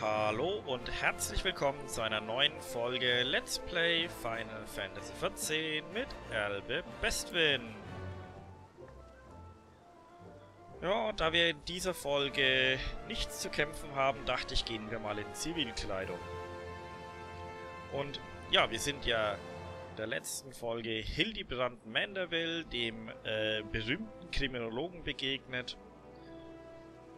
Hallo und herzlich willkommen zu einer neuen Folge Let's Play Final Fantasy XIV mit Elbe Bestwin. Ja, da wir in dieser Folge nichts zu kämpfen haben, dachte ich, gehen wir mal in Zivilkleidung. Und ja, wir sind ja in der letzten Folge Hildebrand Manderville, dem äh, berühmten Kriminologen, begegnet.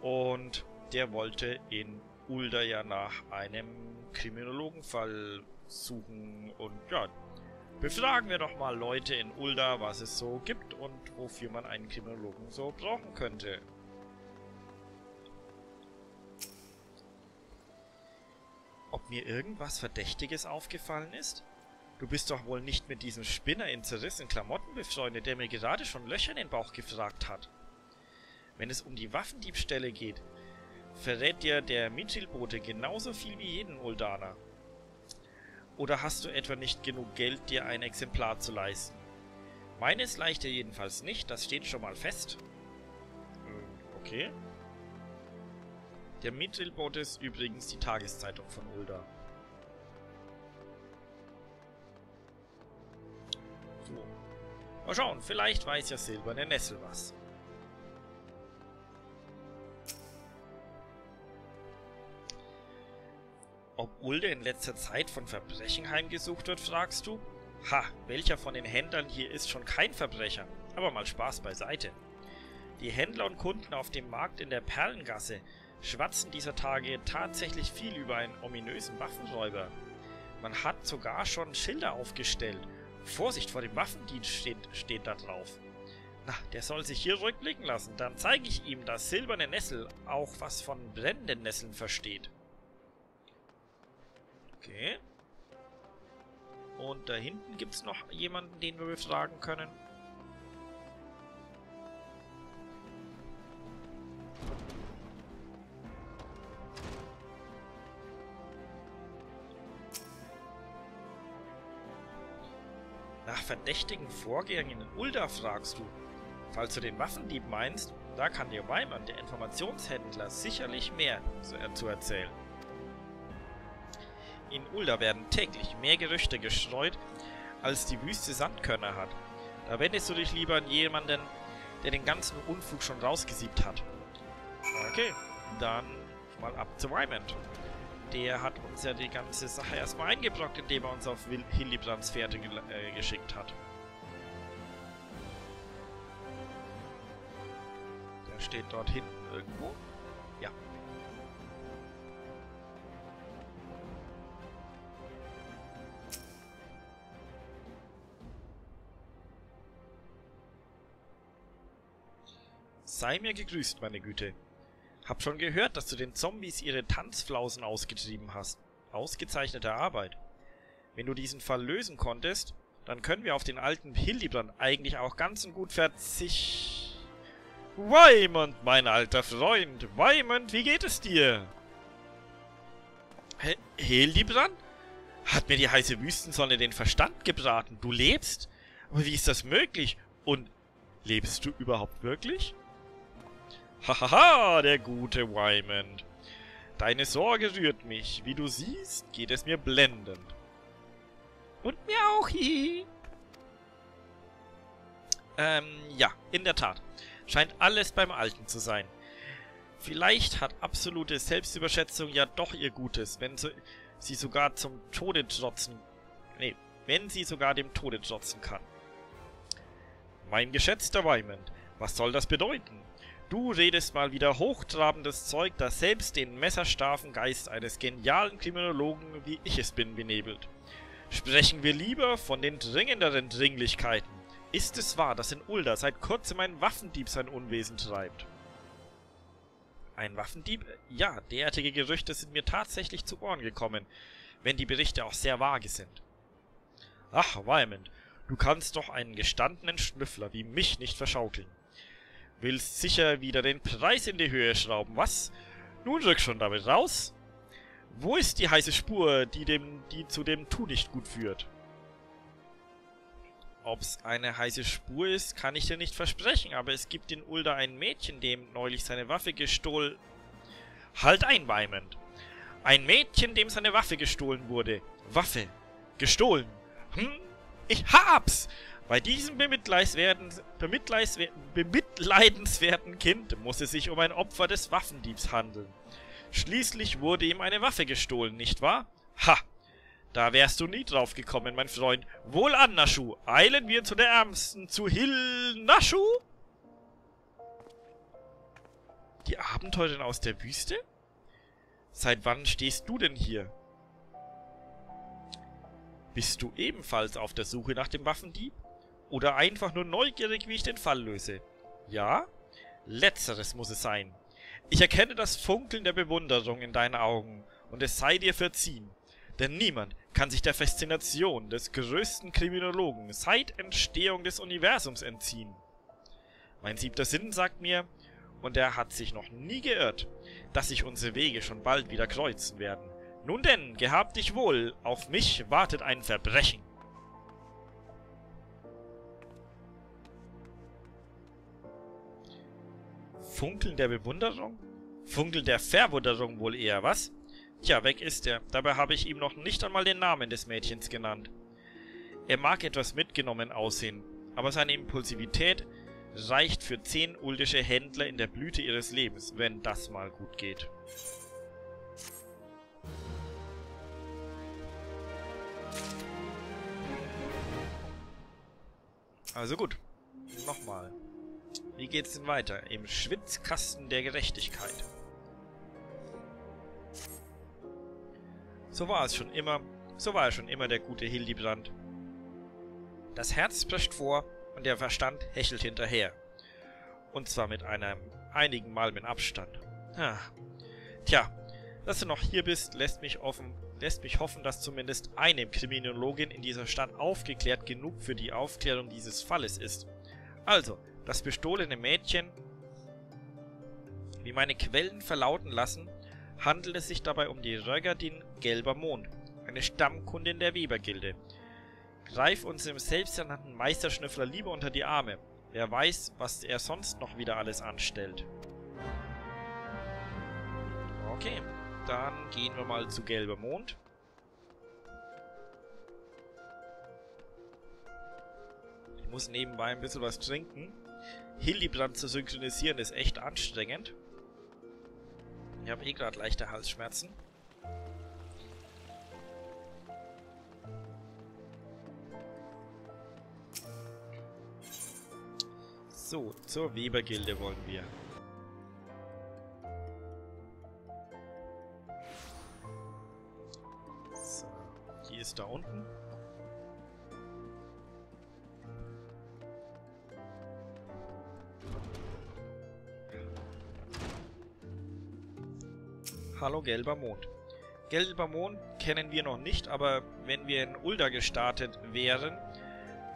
Und der wollte in Ulda ja nach einem Kriminologenfall suchen und ja, befragen wir doch mal Leute in Ulda, was es so gibt und wofür man einen Kriminologen so brauchen könnte. Ob mir irgendwas Verdächtiges aufgefallen ist? Du bist doch wohl nicht mit diesem Spinner in zerrissenen Klamotten befreundet, der mir gerade schon Löcher in den Bauch gefragt hat. Wenn es um die Waffendiebstähle geht, verrät dir der Mitchell-Bote genauso viel wie jeden Uldaner. Oder hast du etwa nicht genug Geld, dir ein Exemplar zu leisten? Meines leicht dir jedenfalls nicht, das steht schon mal fest. Äh, okay. Der Mitchell-Bote ist übrigens die Tageszeitung von Ulda. So. Mal schauen, vielleicht weiß ja Silberne Nessel was. Ob Ulde in letzter Zeit von Verbrechen heimgesucht wird, fragst du? Ha, welcher von den Händlern hier ist schon kein Verbrecher? Aber mal Spaß beiseite. Die Händler und Kunden auf dem Markt in der Perlengasse schwatzen dieser Tage tatsächlich viel über einen ominösen Waffenräuber. Man hat sogar schon Schilder aufgestellt. Vorsicht vor dem Waffendienst steht, steht da drauf. Na, der soll sich hier rückblicken lassen. Dann zeige ich ihm, dass Silberne Nessel auch was von brennenden Nesseln versteht. Okay. Und da hinten gibt es noch jemanden, den wir befragen können. Nach verdächtigen Vorgängen in Ulda fragst du. Falls du den Waffendieb meinst, da kann dir Weimann, der Informationshändler, sicherlich mehr zu erzählen. In Ulda werden täglich mehr Gerüchte gestreut, als die Wüste Sandkörner hat. Da wendest du dich lieber an jemanden, der den ganzen Unfug schon rausgesiebt hat. Okay, dann mal ab zu Wymond. Der hat uns ja die ganze Sache erstmal eingebrockt, indem er uns auf Hillibrands Pferde ge äh, geschickt hat. Der steht dort hinten irgendwo. Sei mir gegrüßt, meine Güte. Hab schon gehört, dass du den Zombies ihre Tanzflausen ausgetrieben hast. Ausgezeichnete Arbeit. Wenn du diesen Fall lösen konntest, dann können wir auf den alten Hildebrand eigentlich auch ganz und gut verzichten. Waymond, mein alter Freund. Waymond, wie geht es dir? H Hildebrand? Hat mir die heiße Wüstensonne den Verstand gebraten. Du lebst? Aber wie ist das möglich? Und lebst du überhaupt wirklich? Hahaha, der gute Wymond. Deine Sorge rührt mich. Wie du siehst, geht es mir blendend. Und mir auch, hihi. Ähm, ja, in der Tat. Scheint alles beim Alten zu sein. Vielleicht hat absolute Selbstüberschätzung ja doch ihr Gutes, wenn so, sie sogar zum Tode trotzen... Nee, wenn sie sogar dem Tode trotzen kann. Mein geschätzter Wymond, was soll das bedeuten? Du redest mal wieder hochtrabendes Zeug, das selbst den messerstarfen Geist eines genialen Kriminologen, wie ich es bin, benebelt. Sprechen wir lieber von den dringenderen Dringlichkeiten. Ist es wahr, dass in Ulda seit kurzem ein Waffendieb sein Unwesen treibt? Ein Waffendieb? Ja, derartige Gerüchte sind mir tatsächlich zu Ohren gekommen, wenn die Berichte auch sehr vage sind. Ach, Wyman, du kannst doch einen gestandenen Schnüffler wie mich nicht verschaukeln. Willst sicher wieder den Preis in die Höhe schrauben, was? Nun rück schon damit raus. Wo ist die heiße Spur, die, dem, die zu dem Tu nicht gut führt? Ob's eine heiße Spur ist, kann ich dir nicht versprechen, aber es gibt in Ulda ein Mädchen, dem neulich seine Waffe gestohlen... Halt ein, Weimend! Ein Mädchen, dem seine Waffe gestohlen wurde. Waffe. Gestohlen. Hm? Ich hab's! Bei diesem bemitleidenswerten Kind muss es sich um ein Opfer des Waffendiebs handeln. Schließlich wurde ihm eine Waffe gestohlen, nicht wahr? Ha! Da wärst du nie drauf gekommen, mein Freund. Wohlan, Naschu! Eilen wir zu der Ärmsten, zu Hil Naschu? Die Abenteurerin aus der Wüste? Seit wann stehst du denn hier? Bist du ebenfalls auf der Suche nach dem Waffendieb? Oder einfach nur neugierig, wie ich den Fall löse? Ja? Letzteres muss es sein. Ich erkenne das Funkeln der Bewunderung in deinen Augen, und es sei dir verziehen. Denn niemand kann sich der Faszination des größten Kriminologen seit Entstehung des Universums entziehen. Mein siebter Sinn sagt mir, und er hat sich noch nie geirrt, dass sich unsere Wege schon bald wieder kreuzen werden. Nun denn, gehabt dich wohl, auf mich wartet ein Verbrechen. Funkeln der Bewunderung? Funkeln der Verwunderung wohl eher, was? Tja, weg ist er. Dabei habe ich ihm noch nicht einmal den Namen des Mädchens genannt. Er mag etwas mitgenommen aussehen, aber seine Impulsivität reicht für zehn uldische Händler in der Blüte ihres Lebens, wenn das mal gut geht. Also gut. Nochmal. Wie geht's denn weiter? Im Schwitzkasten der Gerechtigkeit. So war es schon immer, so war er schon immer der gute Hildebrand. Das Herz prescht vor und der Verstand hechelt hinterher. Und zwar mit einem einigen Mal mit Abstand. Ah. Tja, dass du noch hier bist, lässt mich offen, lässt mich hoffen, dass zumindest eine Kriminologin in dieser Stadt aufgeklärt genug für die Aufklärung dieses Falles ist. Also, das bestohlene Mädchen, wie meine Quellen verlauten lassen, handelt es sich dabei um die Rögerdin Gelber Mond, eine Stammkundin der Webergilde. Greif unserem selbsternannten Meisterschnüffler lieber unter die Arme. Wer weiß, was er sonst noch wieder alles anstellt. Okay, dann gehen wir mal zu Gelber Mond. Ich muss nebenbei ein bisschen was trinken. Hildebrand zu synchronisieren ist echt anstrengend. Ich habe eh gerade leichte Halsschmerzen. So, zur Webergilde wollen wir. So, die ist da unten. Hallo Gelber Mond. Gelber Mond kennen wir noch nicht, aber wenn wir in Ulda gestartet wären,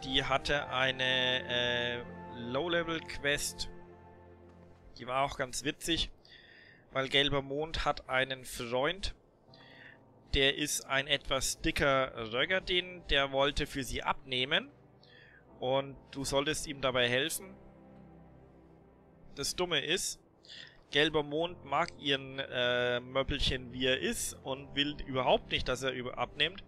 die hatte eine äh, Low-Level-Quest, die war auch ganz witzig, weil Gelber Mond hat einen Freund, der ist ein etwas dicker Rögerdin, der wollte für sie abnehmen und du solltest ihm dabei helfen. Das Dumme ist, Gelber Mond mag ihren äh, Möppelchen wie er ist und will überhaupt nicht, dass er über abnimmt.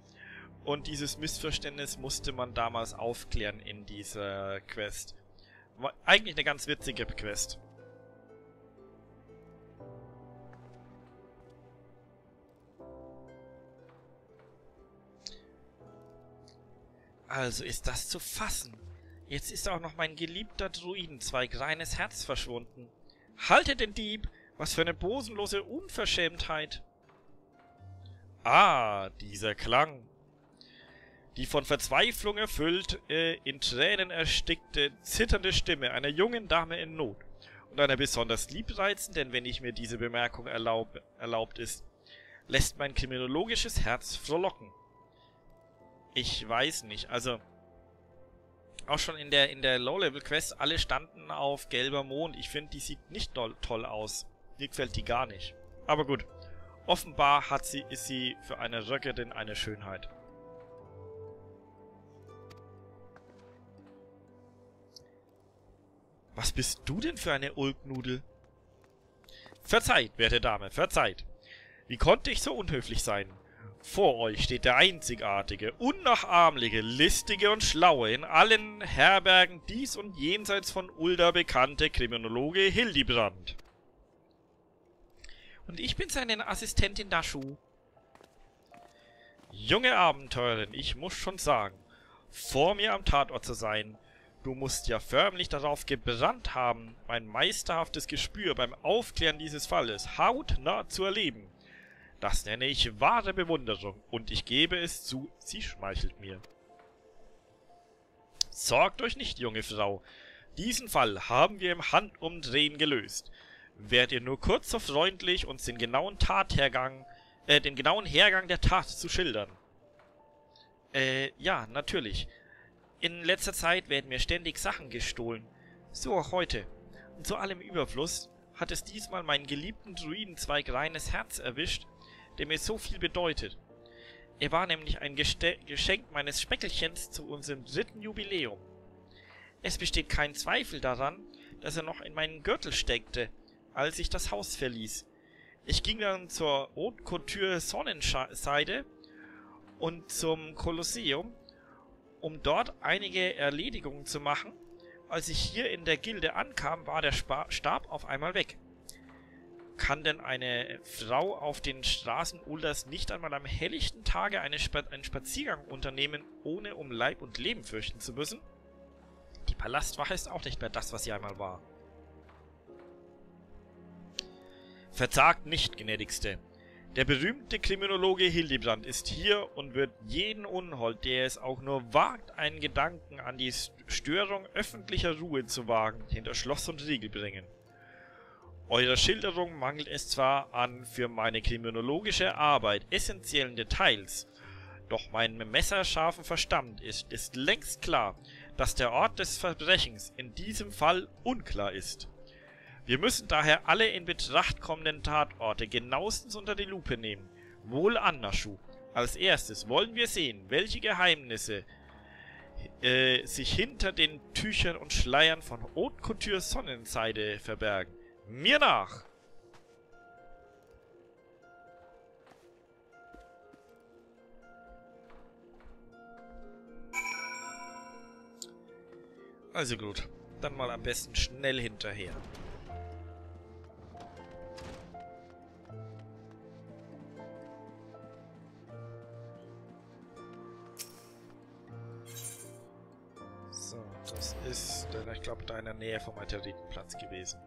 Und dieses Missverständnis musste man damals aufklären in dieser Quest. War eigentlich eine ganz witzige Quest. Also ist das zu fassen. Jetzt ist auch noch mein geliebter Druidenzweig reines Herz verschwunden. Haltet den Dieb! Was für eine bosenlose Unverschämtheit! Ah, dieser Klang. Die von Verzweiflung erfüllt, äh, in Tränen erstickte, zitternde Stimme einer jungen Dame in Not. Und einer besonders liebreizenden, wenn ich mir diese Bemerkung erlaub, erlaubt ist, lässt mein kriminologisches Herz frohlocken. Ich weiß nicht, also auch schon in der, in der Low-Level-Quest, alle standen auf gelber Mond. Ich finde, die sieht nicht toll aus. Mir gefällt die gar nicht. Aber gut. Offenbar hat sie, ist sie für eine Röckerin eine Schönheit. Was bist du denn für eine Ulknudel? Verzeiht, werte Dame, verzeiht. Wie konnte ich so unhöflich sein? Vor euch steht der einzigartige, unnachahmliche, listige und schlaue, in allen Herbergen dies und jenseits von Ulda bekannte Kriminologe Hildebrand. Und ich bin seine Assistentin Dashu. Junge Abenteurerin, ich muss schon sagen, vor mir am Tatort zu sein, du musst ja förmlich darauf gebrannt haben, mein meisterhaftes Gespür beim Aufklären dieses Falles hautnah zu erleben. Das nenne ich wahre Bewunderung, und ich gebe es zu, sie schmeichelt mir. Sorgt euch nicht, junge Frau. Diesen Fall haben wir im Handumdrehen gelöst. Wärt ihr nur kurz so freundlich, uns den genauen Tathergang, äh, den genauen Hergang der Tat zu schildern. Äh, ja, natürlich. In letzter Zeit werden mir ständig Sachen gestohlen. So auch heute. Und zu allem Überfluss hat es diesmal meinen geliebten Druidenzweig reines Herz erwischt, der mir so viel bedeutet. Er war nämlich ein Geste Geschenk meines Speckelchens zu unserem dritten Jubiläum. Es besteht kein Zweifel daran, dass er noch in meinen Gürtel steckte, als ich das Haus verließ. Ich ging dann zur Haute Couture Sonnenseide und zum Kolosseum, um dort einige Erledigungen zu machen. Als ich hier in der Gilde ankam, war der Stab auf einmal weg. Kann denn eine Frau auf den Straßen Uldas nicht einmal am helllichten Tage eine Spa einen Spaziergang unternehmen, ohne um Leib und Leben fürchten zu müssen? Die Palastwache ist auch nicht mehr das, was sie einmal war. Verzagt nicht, gnädigste. Der berühmte Kriminologe Hildebrand ist hier und wird jeden Unhold, der es auch nur wagt, einen Gedanken an die Störung öffentlicher Ruhe zu wagen, hinter Schloss und Riegel bringen. Eurer Schilderung mangelt es zwar an für meine kriminologische Arbeit essentiellen Details, doch meinem messerscharfen Verstand ist, ist längst klar, dass der Ort des Verbrechens in diesem Fall unklar ist. Wir müssen daher alle in Betracht kommenden Tatorte genauestens unter die Lupe nehmen. Wohl an, Naschu. Als erstes wollen wir sehen, welche Geheimnisse äh, sich hinter den Tüchern und Schleiern von Haute Couture Sonnenseide verbergen. Mir nach! Also gut, dann mal am besten schnell hinterher. So, das ist, ich glaube, da in der Nähe vom Meteoritenplatz gewesen.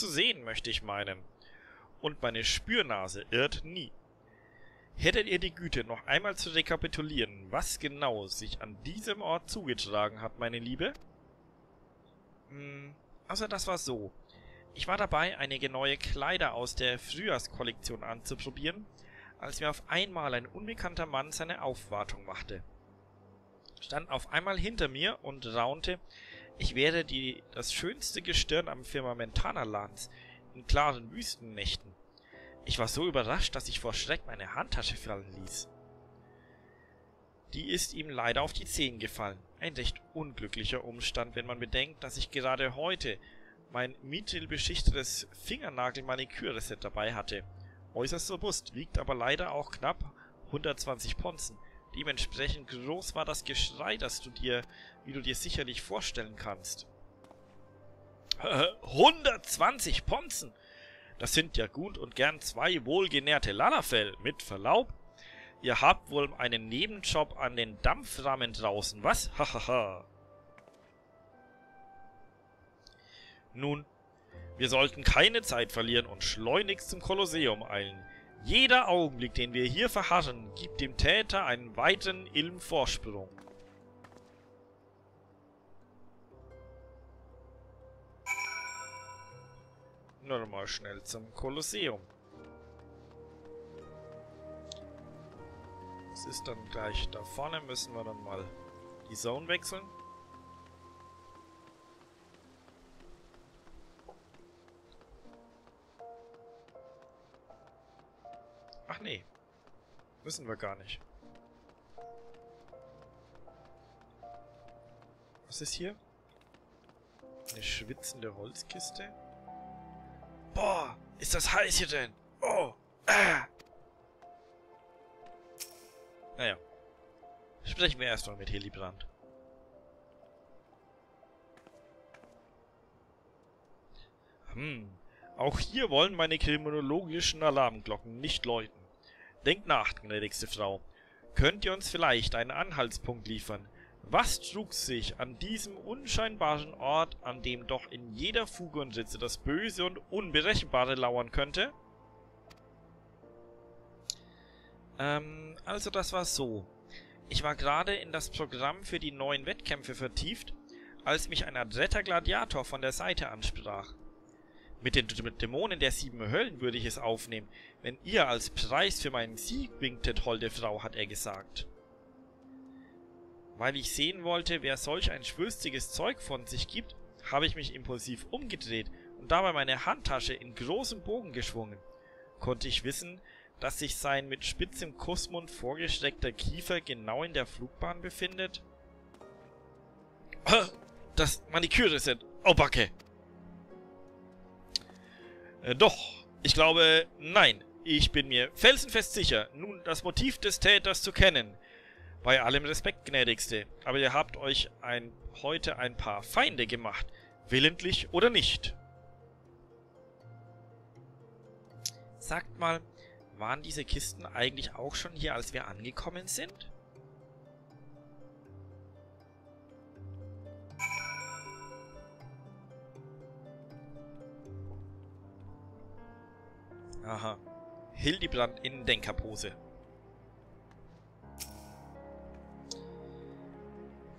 Zu sehen, möchte ich meinen. Und meine Spürnase irrt nie. Hättet ihr die Güte, noch einmal zu rekapitulieren, was genau sich an diesem Ort zugetragen hat, meine Liebe? Hm, also das war so. Ich war dabei, einige neue Kleider aus der Frühjahrskollektion anzuprobieren, als mir auf einmal ein unbekannter Mann seine Aufwartung machte. Stand auf einmal hinter mir und raunte, ich wäre die, das schönste Gestirn am Firmamentanerlands in klaren Wüstennächten. Ich war so überrascht, dass ich vor Schreck meine Handtasche fallen ließ. Die ist ihm leider auf die Zehen gefallen. Ein recht unglücklicher Umstand, wenn man bedenkt, dass ich gerade heute mein mittelbeschichtetes Fingernagel-Maniküre-Set dabei hatte. Äußerst robust, wiegt aber leider auch knapp 120 Ponzen. Dementsprechend groß war das Geschrei, das du dir, wie du dir sicherlich vorstellen kannst. 120 Ponzen! Das sind ja gut und gern zwei wohlgenährte Lalafell, mit Verlaub. Ihr habt wohl einen Nebenjob an den Dampframmen draußen, was? Hahaha. Nun, wir sollten keine Zeit verlieren und schleunigst zum Kolosseum eilen. Jeder Augenblick, den wir hier verharren, gibt dem Täter einen weiteren Ilm-Vorsprung. Nur mal schnell zum Kolosseum. Das ist dann gleich da vorne, müssen wir dann mal die Zone wechseln. Ach nee. Müssen wir gar nicht. Was ist hier? Eine schwitzende Holzkiste? Boah, ist das heiß hier denn? Oh, ah. Naja. Sprechen wir erstmal mit Helibrand. Hm, auch hier wollen meine kriminologischen Alarmglocken nicht läuten. Denkt nach, gnädigste Frau. Könnt ihr uns vielleicht einen Anhaltspunkt liefern? Was trug sich an diesem unscheinbaren Ort, an dem doch in jeder Fuge und Ritze das Böse und Unberechenbare lauern könnte? Ähm, also das war so. Ich war gerade in das Programm für die neuen Wettkämpfe vertieft, als mich ein adretter Gladiator von der Seite ansprach. Mit den Dämonen der sieben Höllen würde ich es aufnehmen, wenn ihr als Preis für meinen Sieg winktet, holde Frau, hat er gesagt. Weil ich sehen wollte, wer solch ein schwülstiges Zeug von sich gibt, habe ich mich impulsiv umgedreht und dabei meine Handtasche in großem Bogen geschwungen. Konnte ich wissen, dass sich sein mit spitzem Kussmund vorgestreckter Kiefer genau in der Flugbahn befindet? Das Maniküre sind. Oh, Backe! Äh, doch, ich glaube, nein. Ich bin mir felsenfest sicher, nun das Motiv des Täters zu kennen. Bei allem Respekt, gnädigste, aber ihr habt euch ein, heute ein paar Feinde gemacht, willentlich oder nicht. Sagt mal, waren diese Kisten eigentlich auch schon hier, als wir angekommen sind? Aha. Hildebrand in Denkerpose.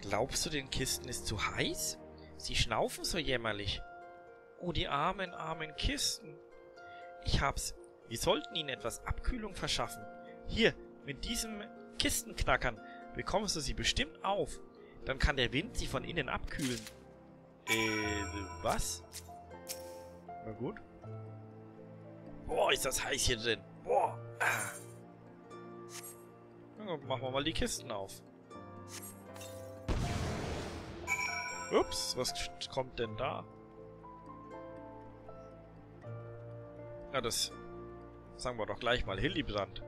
Glaubst du, den Kisten ist zu heiß? Sie schnaufen so jämmerlich. Oh, die armen, armen Kisten. Ich hab's. Wir sollten ihnen etwas Abkühlung verschaffen. Hier, mit diesem Kistenknackern bekommst du sie bestimmt auf. Dann kann der Wind sie von innen abkühlen. Äh, was? Na gut. Boah, ist das heiß hier drin. Boah. Ah. Machen wir mal die Kisten auf. Ups, was kommt denn da? Ja, das sagen wir doch gleich mal Hildebrand.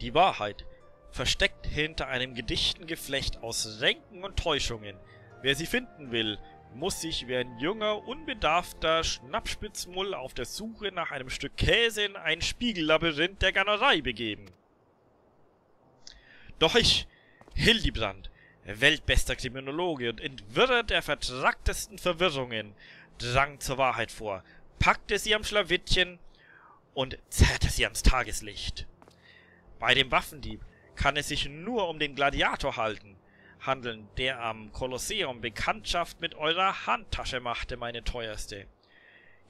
Die Wahrheit, versteckt hinter einem gedichten Geflecht aus Ränken und Täuschungen, Wer sie finden will, muss sich wie ein junger, unbedarfter Schnappspitzmull auf der Suche nach einem Stück Käse in ein Spiegellabyrinth der Gannerei begeben. Doch ich, Hildebrand, weltbester Kriminologe und Entwirrer der vertracktesten Verwirrungen, drang zur Wahrheit vor, packte sie am Schlawittchen und zerrte sie ans Tageslicht. Bei dem Waffendieb kann es sich nur um den Gladiator halten, handeln, der am Kolosseum Bekanntschaft mit eurer Handtasche machte, meine teuerste.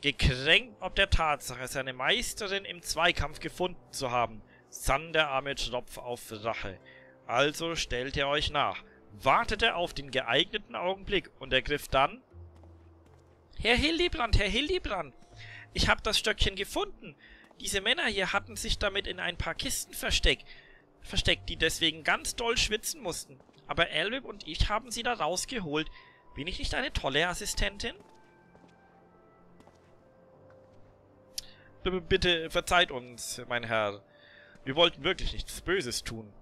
Gekränkt ob der Tatsache, seine Meisterin im Zweikampf gefunden zu haben, sann der arme Tropf auf Rache. Also stellt er euch nach, wartete auf den geeigneten Augenblick und ergriff dann Herr Hildebrand, Herr Hildebrand, ich hab das Stöckchen gefunden. Diese Männer hier hatten sich damit in ein paar Kisten versteckt, versteckt, die deswegen ganz doll schwitzen mussten. Aber Elwip und ich haben sie da rausgeholt. Bin ich nicht eine tolle Assistentin? B bitte verzeiht uns, mein Herr. Wir wollten wirklich nichts Böses tun.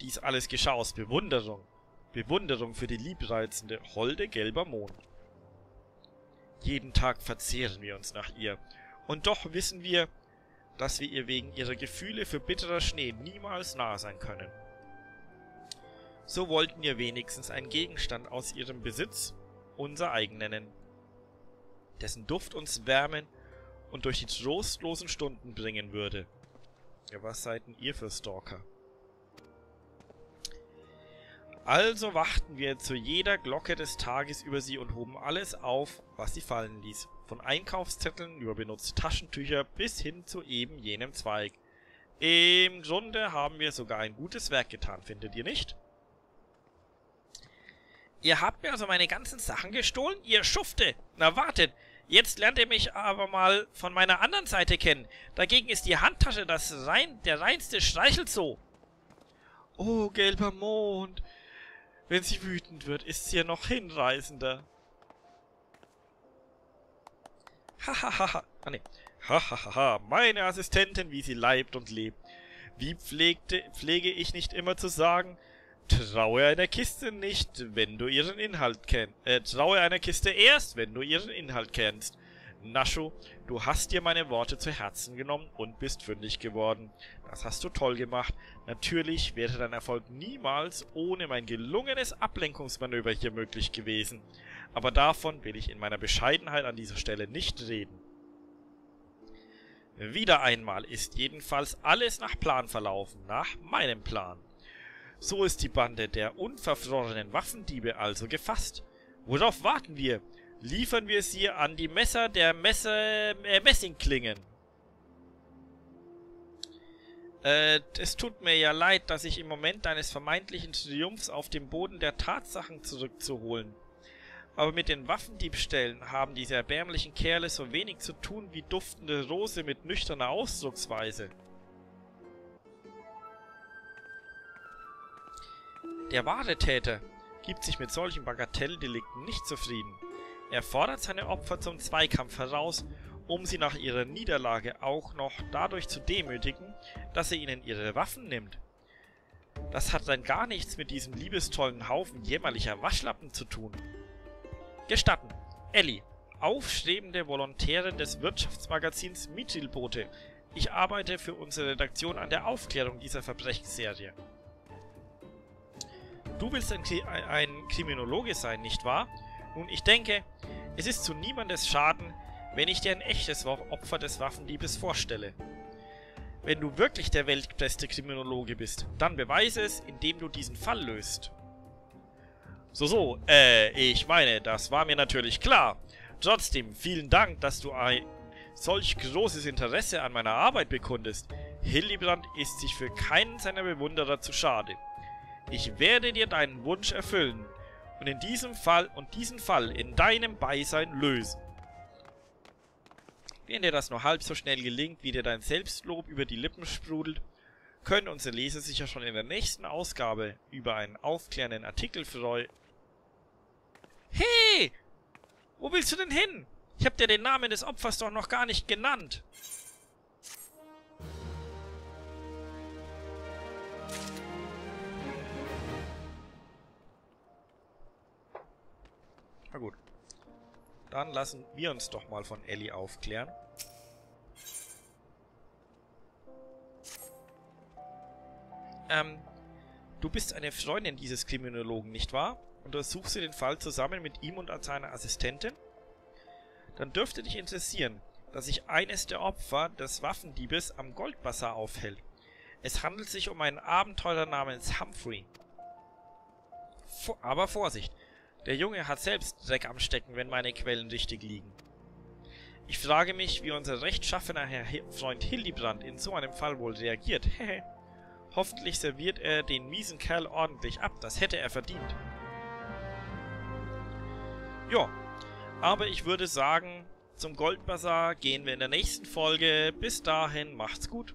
Dies alles geschah aus Bewunderung. Bewunderung für die liebreizende, holde gelber Mond. Jeden Tag verzehren wir uns nach ihr. Und doch wissen wir, dass wir ihr wegen ihrer Gefühle für bitterer Schnee niemals nahe sein können. So wollten wir wenigstens einen Gegenstand aus ihrem Besitz unser eigen nennen, dessen Duft uns wärmen und durch die trostlosen Stunden bringen würde. Ja, was seid denn ihr für Stalker? Also wachten wir zu jeder Glocke des Tages über sie und hoben alles auf, was sie fallen ließ. Von Einkaufszetteln über benutzte Taschentücher bis hin zu eben jenem Zweig. Im Grunde haben wir sogar ein gutes Werk getan, findet ihr nicht? Ihr habt mir also meine ganzen Sachen gestohlen, ihr Schufte! Na wartet, jetzt lernt ihr mich aber mal von meiner anderen Seite kennen. Dagegen ist die Handtasche das rein, der reinste Streichelzoo. Oh, gelber Mond. Wenn sie wütend wird, ist sie ja noch hinreißender. Hahaha. ah, ne. Hahaha. Meine Assistentin, wie sie leibt und lebt. Wie pflegte, pflege ich nicht immer zu sagen, traue einer Kiste nicht, wenn du ihren Inhalt kennst. Äh, traue einer Kiste erst, wenn du ihren Inhalt kennst. Nascho, du hast dir meine Worte zu Herzen genommen und bist fündig geworden. Das hast du toll gemacht. Natürlich wäre dein Erfolg niemals ohne mein gelungenes Ablenkungsmanöver hier möglich gewesen. Aber davon will ich in meiner Bescheidenheit an dieser Stelle nicht reden. Wieder einmal ist jedenfalls alles nach Plan verlaufen, nach meinem Plan. So ist die Bande der unverfrorenen Waffendiebe also gefasst. Worauf warten wir? Liefern wir sie an die Messer der Messe, äh, Messingklingen. Äh, es tut mir ja leid, dass ich im Moment deines vermeintlichen Triumphs auf dem Boden der Tatsachen zurückzuholen. Aber mit den Waffendiebstählen haben diese erbärmlichen Kerle so wenig zu tun wie duftende Rose mit nüchterner Ausdrucksweise. Der wahre Täter gibt sich mit solchen Bagatelldelikten nicht zufrieden. Er fordert seine Opfer zum Zweikampf heraus, um sie nach ihrer Niederlage auch noch dadurch zu demütigen, dass er ihnen ihre Waffen nimmt. Das hat dann gar nichts mit diesem liebestollen Haufen jämmerlicher Waschlappen zu tun. Gestatten, Ellie, aufstrebende Volontärin des Wirtschaftsmagazins Mitrilbote. Ich arbeite für unsere Redaktion an der Aufklärung dieser Verbrechensserie. Du willst ein, ein Kriminologe sein, nicht wahr? Nun, ich denke, es ist zu niemandes Schaden, wenn ich dir ein echtes Opfer des Waffendiebes vorstelle. Wenn du wirklich der weltbeste Kriminologe bist, dann beweise es, indem du diesen Fall löst. So, so, äh, ich meine, das war mir natürlich klar. Trotzdem, vielen Dank, dass du ein solch großes Interesse an meiner Arbeit bekundest. Hildebrand ist sich für keinen seiner Bewunderer zu schade. Ich werde dir deinen Wunsch erfüllen und in diesem Fall und diesen Fall in deinem Beisein lösen. Wenn dir das nur halb so schnell gelingt, wie dir dein Selbstlob über die Lippen sprudelt, können unsere Leser sicher schon in der nächsten Ausgabe über einen aufklärenden Artikel freuen. Hey! Wo willst du denn hin? Ich hab dir den Namen des Opfers doch noch gar nicht genannt. Na gut. Dann lassen wir uns doch mal von Ellie aufklären. Ähm, du bist eine Freundin dieses Kriminologen, nicht wahr? Untersuchst du den Fall zusammen mit ihm und seiner Assistentin? Dann dürfte dich interessieren, dass sich eines der Opfer des Waffendiebes am Goldbazar aufhält. Es handelt sich um einen Abenteurer namens Humphrey. aber Vorsicht, der Junge hat selbst Dreck am Stecken, wenn meine Quellen richtig liegen. Ich frage mich, wie unser rechtschaffener Herr Freund Hildebrand in so einem Fall wohl reagiert. Hoffentlich serviert er den miesen Kerl ordentlich ab, das hätte er verdient. Ja, aber ich würde sagen, zum Goldbazar gehen wir in der nächsten Folge. Bis dahin, macht's gut.